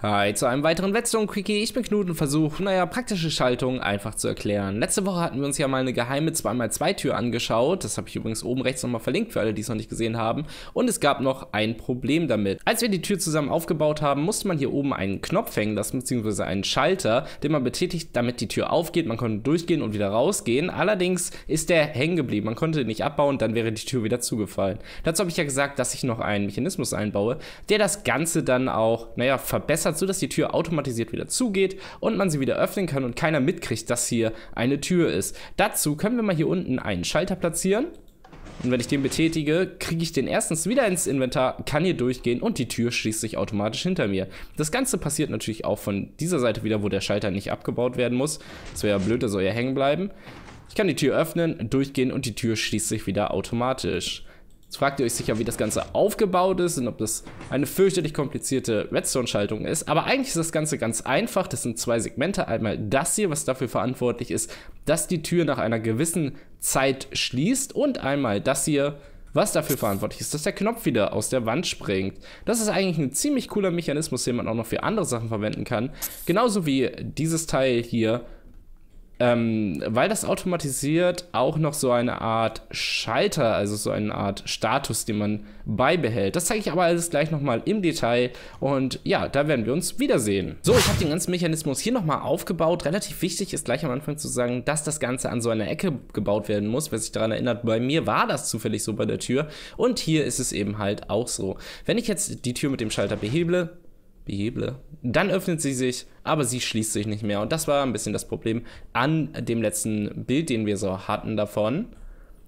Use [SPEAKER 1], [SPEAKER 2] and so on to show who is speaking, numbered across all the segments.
[SPEAKER 1] Hi zu einem weiteren Wetstone-Quickie. Ich bin Knut und versuche, naja, praktische Schaltungen einfach zu erklären. Letzte Woche hatten wir uns ja mal eine geheime 2x2-Tür angeschaut. Das habe ich übrigens oben rechts nochmal verlinkt für alle, die es noch nicht gesehen haben. Und es gab noch ein Problem damit. Als wir die Tür zusammen aufgebaut haben, musste man hier oben einen Knopf hängen lassen, beziehungsweise einen Schalter, den man betätigt, damit die Tür aufgeht. Man konnte durchgehen und wieder rausgehen. Allerdings ist der hängen geblieben. Man konnte ihn nicht abbauen, dann wäre die Tür wieder zugefallen. Dazu habe ich ja gesagt, dass ich noch einen Mechanismus einbaue, der das Ganze dann auch, naja, verbessert hat, sodass die Tür automatisiert wieder zugeht und man sie wieder öffnen kann und keiner mitkriegt, dass hier eine Tür ist. Dazu können wir mal hier unten einen Schalter platzieren. Und wenn ich den betätige, kriege ich den erstens wieder ins Inventar, kann hier durchgehen und die Tür schließt sich automatisch hinter mir. Das Ganze passiert natürlich auch von dieser Seite wieder, wo der Schalter nicht abgebaut werden muss. Das wäre ja blöd, der soll ja hängen bleiben. Ich kann die Tür öffnen, durchgehen und die Tür schließt sich wieder automatisch. Jetzt fragt ihr euch sicher, wie das Ganze aufgebaut ist und ob das eine fürchterlich komplizierte Redstone-Schaltung ist. Aber eigentlich ist das Ganze ganz einfach. Das sind zwei Segmente. Einmal das hier, was dafür verantwortlich ist, dass die Tür nach einer gewissen Zeit schließt. Und einmal das hier, was dafür verantwortlich ist, dass der Knopf wieder aus der Wand springt. Das ist eigentlich ein ziemlich cooler Mechanismus, den man auch noch für andere Sachen verwenden kann. Genauso wie dieses Teil hier ähm, weil das automatisiert auch noch so eine Art Schalter, also so eine Art Status, den man beibehält. Das zeige ich aber alles gleich nochmal im Detail und ja, da werden wir uns wiedersehen. So, ich habe den ganzen Mechanismus hier nochmal aufgebaut. Relativ wichtig ist gleich am Anfang zu sagen, dass das Ganze an so einer Ecke gebaut werden muss. Wer sich daran erinnert, bei mir war das zufällig so bei der Tür und hier ist es eben halt auch so. Wenn ich jetzt die Tür mit dem Schalter behebele, beheble, dann öffnet sie sich, aber sie schließt sich nicht mehr. Und das war ein bisschen das Problem an dem letzten Bild, den wir so hatten davon.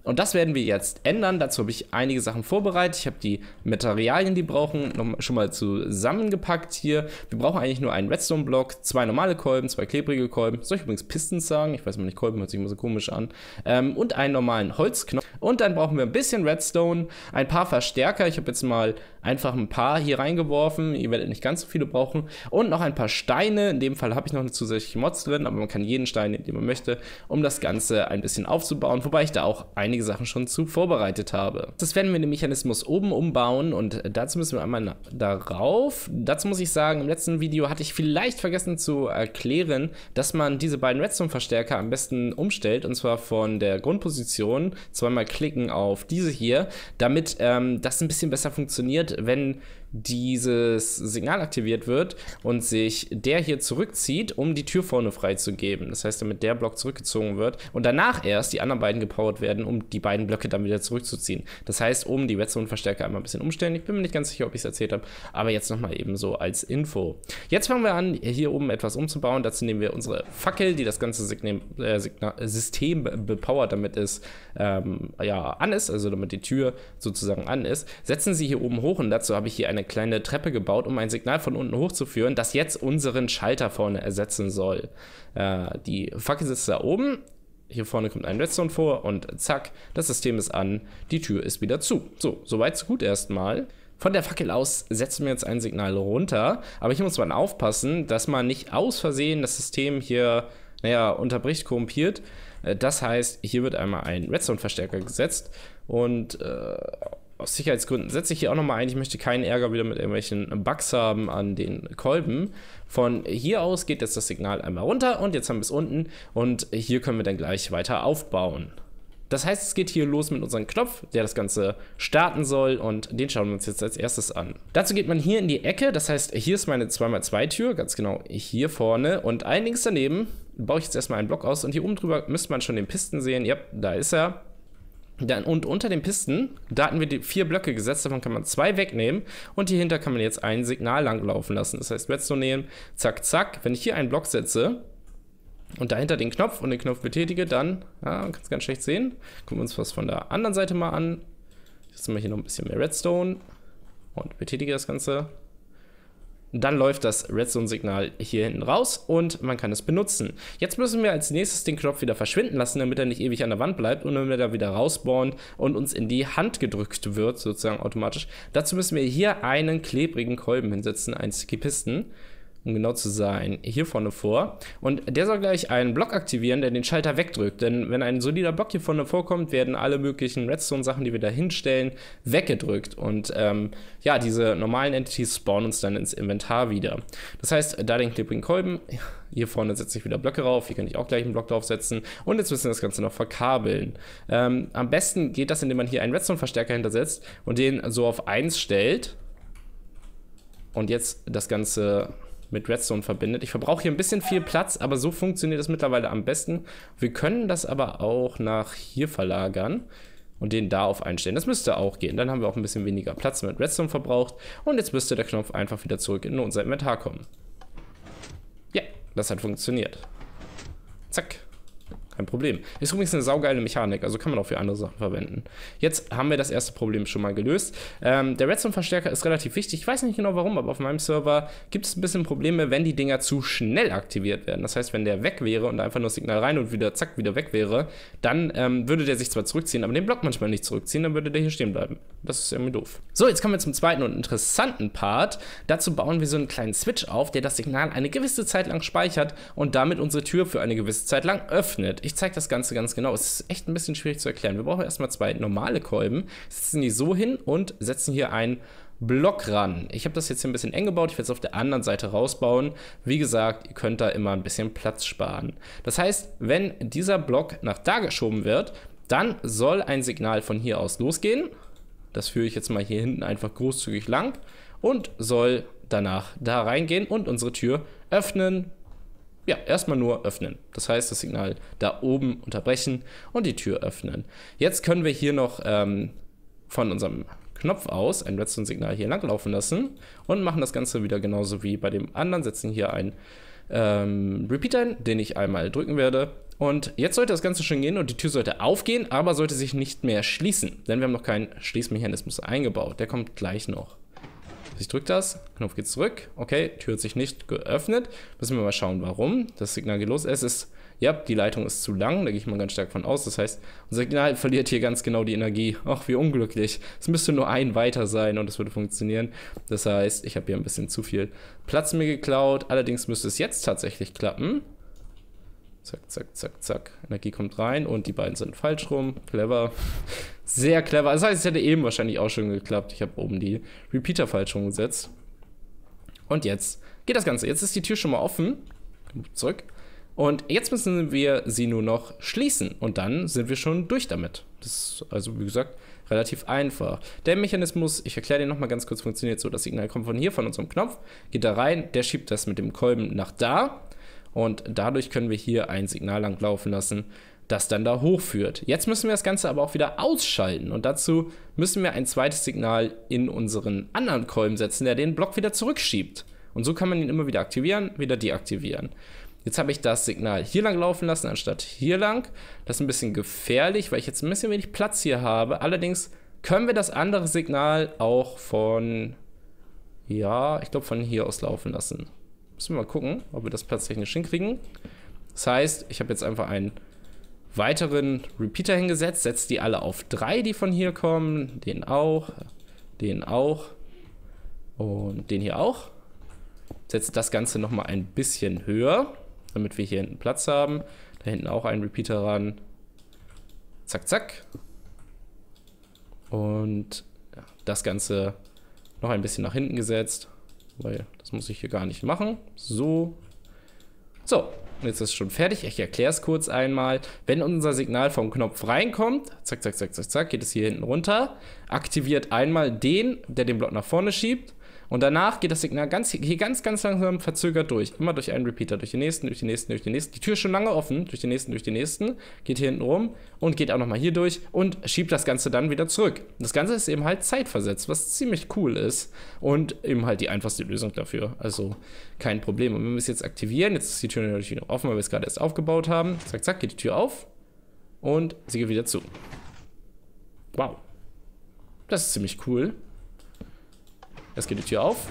[SPEAKER 1] Und das werden wir jetzt ändern. Dazu habe ich einige Sachen vorbereitet. Ich habe die Materialien, die brauchen, noch schon mal zusammengepackt hier. Wir brauchen eigentlich nur einen Redstone-Block, zwei normale Kolben, zwei klebrige Kolben. Soll ich übrigens Pistons sagen? Ich weiß mal nicht, Kolben hört sich immer so komisch an. Ähm, und einen normalen Holzknopf. Und dann brauchen wir ein bisschen Redstone, ein paar Verstärker. Ich habe jetzt mal einfach ein paar hier reingeworfen. Ihr werdet nicht ganz so viele brauchen. Und noch ein paar Steine. In dem Fall habe ich noch eine zusätzliche Mods drin, aber man kann jeden Stein nehmen, den man möchte, um das Ganze ein bisschen aufzubauen. Wobei ich da auch ein einige Sachen schon zu vorbereitet habe. Das werden wir den Mechanismus oben umbauen und dazu müssen wir einmal darauf. Dazu muss ich sagen, im letzten Video hatte ich vielleicht vergessen zu erklären, dass man diese beiden Redstone-Verstärker am besten umstellt und zwar von der Grundposition zweimal klicken auf diese hier, damit ähm, das ein bisschen besser funktioniert, wenn dieses Signal aktiviert wird und sich der hier zurückzieht, um die Tür vorne freizugeben. Das heißt, damit der Block zurückgezogen wird und danach erst die anderen beiden gepowert werden, um die beiden Blöcke dann wieder zurückzuziehen. Das heißt, oben die Redstone-Verstärker einmal ein bisschen umstellen. Ich bin mir nicht ganz sicher, ob ich es erzählt habe, aber jetzt nochmal eben so als Info. Jetzt fangen wir an, hier oben etwas umzubauen. Dazu nehmen wir unsere Fackel, die das ganze Signal, äh, System bepowert, damit es ähm, ja, an ist, also damit die Tür sozusagen an ist, setzen sie hier oben hoch und dazu habe ich hier eine eine kleine Treppe gebaut, um ein Signal von unten hochzuführen, das jetzt unseren Schalter vorne ersetzen soll. Äh, die Fackel sitzt da oben. Hier vorne kommt ein Redstone vor und zack, das System ist an, die Tür ist wieder zu. So, soweit so gut erstmal. Von der Fackel aus setzen wir jetzt ein Signal runter, aber hier muss man aufpassen, dass man nicht aus Versehen das System hier, naja, unterbricht, korrumpiert. Äh, das heißt, hier wird einmal ein Redstone-Verstärker gesetzt und äh, aus Sicherheitsgründen setze ich hier auch nochmal ein, ich möchte keinen Ärger wieder mit irgendwelchen Bugs haben an den Kolben. Von hier aus geht jetzt das Signal einmal runter und jetzt haben wir es unten und hier können wir dann gleich weiter aufbauen. Das heißt, es geht hier los mit unserem Knopf, der das Ganze starten soll und den schauen wir uns jetzt als erstes an. Dazu geht man hier in die Ecke, das heißt, hier ist meine 2x2 Tür, ganz genau hier vorne und ein links daneben baue ich jetzt erstmal einen Block aus und hier oben drüber müsste man schon den Pisten sehen. Ja, da ist er. Dann, und unter den Pisten, da hatten wir die vier Blöcke gesetzt, davon kann man zwei wegnehmen und hier hinter kann man jetzt ein Signal langlaufen lassen. Das heißt, Redstone nehmen, zack, zack. Wenn ich hier einen Block setze und dahinter den Knopf und den Knopf betätige, dann, ja, man kann es ganz schlecht sehen. Gucken wir uns was von der anderen Seite mal an. Jetzt haben wir hier noch ein bisschen mehr Redstone und betätige das Ganze. Dann läuft das Redstone-Signal hier hinten raus und man kann es benutzen. Jetzt müssen wir als nächstes den Knopf wieder verschwinden lassen, damit er nicht ewig an der Wand bleibt und damit er wieder rausspawnt und uns in die Hand gedrückt wird, sozusagen automatisch. Dazu müssen wir hier einen klebrigen Kolben hinsetzen, einen Skipisten. Um genau zu sein, hier vorne vor. Und der soll gleich einen Block aktivieren, der den Schalter wegdrückt. Denn wenn ein solider Block hier vorne vorkommt, werden alle möglichen Redstone-Sachen, die wir da hinstellen, weggedrückt. Und ähm, ja, diese normalen Entities spawnen uns dann ins Inventar wieder. Das heißt, da den Clipping Kolben, hier vorne setze ich wieder Blöcke rauf, hier kann ich auch gleich einen Block draufsetzen. Und jetzt müssen wir das Ganze noch verkabeln. Ähm, am besten geht das, indem man hier einen Redstone-Verstärker hintersetzt und den so auf 1 stellt. Und jetzt das Ganze mit Redstone verbindet. Ich verbrauche hier ein bisschen viel Platz, aber so funktioniert es mittlerweile am besten. Wir können das aber auch nach hier verlagern und den da auf einstellen. Das müsste auch gehen. Dann haben wir auch ein bisschen weniger Platz mit Redstone verbraucht. Und jetzt müsste der Knopf einfach wieder zurück in unser Inventar kommen. Ja, das hat funktioniert. Zack kein Problem. Ist übrigens eine saugeile Mechanik, also kann man auch für andere Sachen verwenden. Jetzt haben wir das erste Problem schon mal gelöst. Ähm, der Redstone-Verstärker ist relativ wichtig. Ich weiß nicht genau warum, aber auf meinem Server gibt es ein bisschen Probleme, wenn die Dinger zu schnell aktiviert werden. Das heißt, wenn der weg wäre und einfach nur das Signal rein und wieder zack, wieder weg wäre, dann ähm, würde der sich zwar zurückziehen, aber den Block manchmal nicht zurückziehen, dann würde der hier stehen bleiben. Das ist irgendwie doof. So, jetzt kommen wir zum zweiten und interessanten Part. Dazu bauen wir so einen kleinen Switch auf, der das Signal eine gewisse Zeit lang speichert und damit unsere Tür für eine gewisse Zeit lang öffnet. Ich zeige das Ganze ganz genau. Es ist echt ein bisschen schwierig zu erklären. Wir brauchen erstmal zwei normale Kolben, setzen die so hin und setzen hier einen Block ran. Ich habe das jetzt hier ein bisschen eng gebaut. Ich werde es auf der anderen Seite rausbauen. Wie gesagt, ihr könnt da immer ein bisschen Platz sparen. Das heißt, wenn dieser Block nach da geschoben wird, dann soll ein Signal von hier aus losgehen. Das führe ich jetzt mal hier hinten einfach großzügig lang und soll danach da reingehen und unsere Tür öffnen, ja, erstmal nur öffnen. Das heißt, das Signal da oben unterbrechen und die Tür öffnen. Jetzt können wir hier noch ähm, von unserem Knopf aus ein Redstone-Signal hier langlaufen lassen und machen das Ganze wieder genauso wie bei dem anderen. Setzen hier einen ähm, Repeater ein, den ich einmal drücken werde. Und jetzt sollte das Ganze schon gehen und die Tür sollte aufgehen, aber sollte sich nicht mehr schließen, denn wir haben noch keinen Schließmechanismus eingebaut. Der kommt gleich noch. Ich drücke das, Knopf geht zurück. Okay, Tür hat sich nicht geöffnet. Müssen wir mal schauen, warum. Das Signal geht los. Es ist, ja, die Leitung ist zu lang. Da gehe ich mal ganz stark von aus. Das heißt, unser Signal verliert hier ganz genau die Energie. Ach, wie unglücklich. Es müsste nur ein weiter sein und es würde funktionieren. Das heißt, ich habe hier ein bisschen zu viel Platz mir geklaut. Allerdings müsste es jetzt tatsächlich klappen. Zack, zack, zack, zack. Energie kommt rein und die beiden sind falsch rum. Clever. Sehr clever. Das heißt, es hätte eben wahrscheinlich auch schon geklappt. Ich habe oben die Repeater falsch rumgesetzt. Und jetzt geht das Ganze. Jetzt ist die Tür schon mal offen. Zurück. Und jetzt müssen wir sie nur noch schließen. Und dann sind wir schon durch damit. Das ist also, wie gesagt, relativ einfach. Der Mechanismus, ich erkläre den nochmal ganz kurz, funktioniert so. Das Signal kommt von hier, von unserem Knopf, geht da rein, der schiebt das mit dem Kolben nach da und dadurch können wir hier ein Signal lang laufen lassen, das dann da hochführt. Jetzt müssen wir das Ganze aber auch wieder ausschalten und dazu müssen wir ein zweites Signal in unseren anderen Kolben setzen, der den Block wieder zurückschiebt. Und so kann man ihn immer wieder aktivieren, wieder deaktivieren. Jetzt habe ich das Signal hier lang laufen lassen, anstatt hier lang. Das ist ein bisschen gefährlich, weil ich jetzt ein bisschen wenig Platz hier habe. Allerdings können wir das andere Signal auch von, ja, ich glaube von hier aus laufen lassen. Müssen wir mal gucken, ob wir das platztechnisch hinkriegen. Das heißt, ich habe jetzt einfach einen weiteren Repeater hingesetzt, setze die alle auf drei, die von hier kommen. Den auch, den auch und den hier auch. Setze das Ganze nochmal ein bisschen höher, damit wir hier hinten Platz haben. Da hinten auch einen Repeater ran. Zack, zack. Und das Ganze noch ein bisschen nach hinten gesetzt weil das muss ich hier gar nicht machen. So. So, jetzt ist es schon fertig. Ich erkläre es kurz einmal. Wenn unser Signal vom Knopf reinkommt, zack, zack, zack, zack, zack, geht es hier hinten runter, aktiviert einmal den, der den Block nach vorne schiebt und danach geht das Signal ganz, hier ganz, ganz langsam verzögert durch. Immer durch einen Repeater. Durch den nächsten, durch den nächsten, durch den nächsten. Die Tür ist schon lange offen. Durch den nächsten, durch den nächsten. Geht hier hinten rum und geht auch nochmal hier durch und schiebt das Ganze dann wieder zurück. Das Ganze ist eben halt zeitversetzt, was ziemlich cool ist. Und eben halt die einfachste Lösung dafür. Also kein Problem. Und wenn wir es jetzt aktivieren, jetzt ist die Tür natürlich wieder offen, weil wir es gerade erst aufgebaut haben. Zack, zack, geht die Tür auf. Und sie geht wieder zu. Wow. Das ist ziemlich cool. Jetzt geht die Tür auf.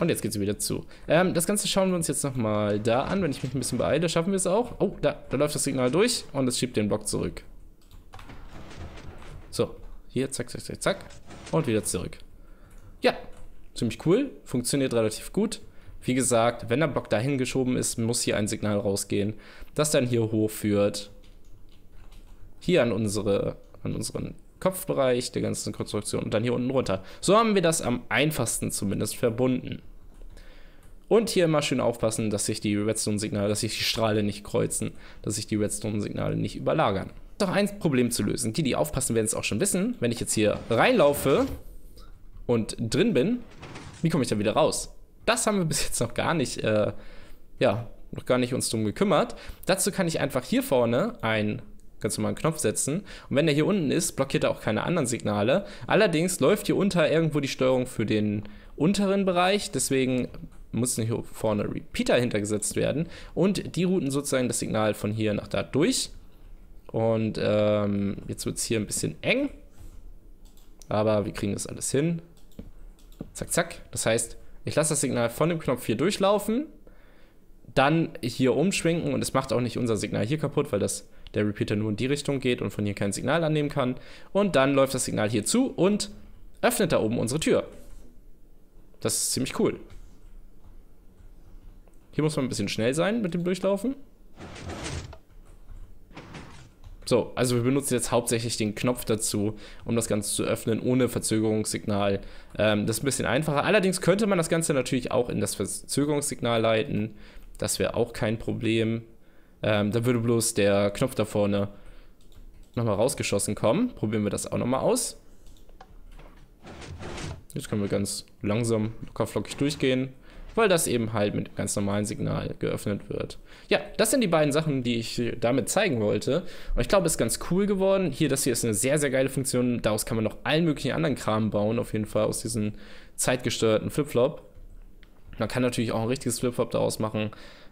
[SPEAKER 1] Und jetzt geht sie wieder zu. Ähm, das Ganze schauen wir uns jetzt nochmal da an. Wenn ich mich ein bisschen beeile, schaffen wir es auch. Oh, da, da läuft das Signal durch und es schiebt den Block zurück. So, hier, zack, zack, zack, zack. Und wieder zurück. Ja, Ziemlich cool, funktioniert relativ gut. Wie gesagt, wenn der Block dahin geschoben ist, muss hier ein Signal rausgehen, das dann hier hochführt. Hier an, unsere, an unseren Kopfbereich der ganzen Konstruktion und dann hier unten runter. So haben wir das am einfachsten zumindest verbunden. Und hier immer schön aufpassen, dass sich die Redstone-Signale, dass sich die Strahle nicht kreuzen, dass sich die Redstone-Signale nicht überlagern. Doch ein Problem zu lösen. Die, die aufpassen, werden es auch schon wissen. Wenn ich jetzt hier reinlaufe und drin bin, wie komme ich da wieder raus? Das haben wir bis jetzt noch gar nicht, äh, ja, noch gar nicht uns drum gekümmert. Dazu kann ich einfach hier vorne einen ganz normalen Knopf setzen. Und wenn der hier unten ist, blockiert er auch keine anderen Signale. Allerdings läuft hier unter irgendwo die Steuerung für den unteren Bereich. Deswegen muss hier vorne Repeater hintergesetzt werden. Und die routen sozusagen das Signal von hier nach da durch. Und ähm, jetzt wird es hier ein bisschen eng. Aber wir kriegen das alles hin. Zack, zack. Das heißt, ich lasse das Signal von dem Knopf hier durchlaufen. Dann hier umschwenken und es macht auch nicht unser Signal hier kaputt, weil das der Repeater nur in die Richtung geht und von hier kein Signal annehmen kann. Und dann läuft das Signal hier zu und öffnet da oben unsere Tür. Das ist ziemlich cool. Hier muss man ein bisschen schnell sein mit dem Durchlaufen. So, also wir benutzen jetzt hauptsächlich den Knopf dazu, um das Ganze zu öffnen, ohne Verzögerungssignal. Ähm, das ist ein bisschen einfacher. Allerdings könnte man das Ganze natürlich auch in das Verzögerungssignal leiten. Das wäre auch kein Problem. Ähm, da würde bloß der Knopf da vorne nochmal rausgeschossen kommen. Probieren wir das auch nochmal aus. Jetzt können wir ganz langsam, locker flockig durchgehen weil das eben halt mit dem ganz normalen Signal geöffnet wird. Ja, das sind die beiden Sachen, die ich damit zeigen wollte. Und ich glaube, es ist ganz cool geworden. Hier, das hier ist eine sehr, sehr geile Funktion. Daraus kann man noch allen möglichen anderen Kram bauen, auf jeden Fall aus diesem zeitgesteuerten Flipflop. Man kann natürlich auch ein richtiges Flipflop daraus machen,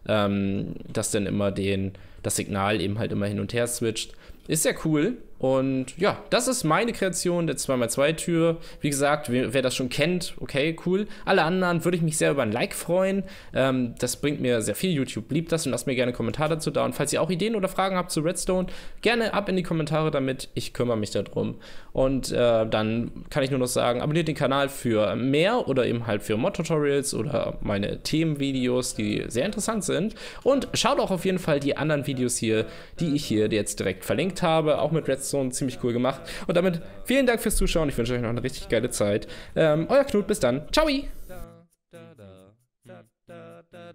[SPEAKER 1] ähm, das dann immer den, das Signal eben halt immer hin und her switcht. Ist sehr cool. Und ja, das ist meine Kreation der 2x2-Tür. Wie gesagt, wer, das schon kennt, okay, cool. Alle anderen würde ich mich sehr über ein Like freuen. Ähm, das bringt mir sehr viel. YouTube liebt das und lasst mir gerne einen Kommentar dazu da. Und falls ihr auch Ideen oder Fragen habt zu Redstone, gerne ab in die Kommentare damit. Ich kümmere mich darum. Und äh, dann kann ich nur noch sagen, abonniert den Kanal für mehr oder eben halt für Mod-Tutorials oder meine Themenvideos, die sehr interessant sind. Und schaut auch auf jeden Fall die anderen Videos hier, die ich hier jetzt direkt verlinkt habe, auch mit Redstone Animationen ziemlich cool gemacht. Und damit vielen Dank fürs Zuschauen. Ich wünsche euch noch eine richtig geile Zeit. Ähm, euer Knut, bis dann. Ciao! da da da da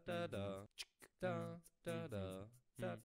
[SPEAKER 1] da da da da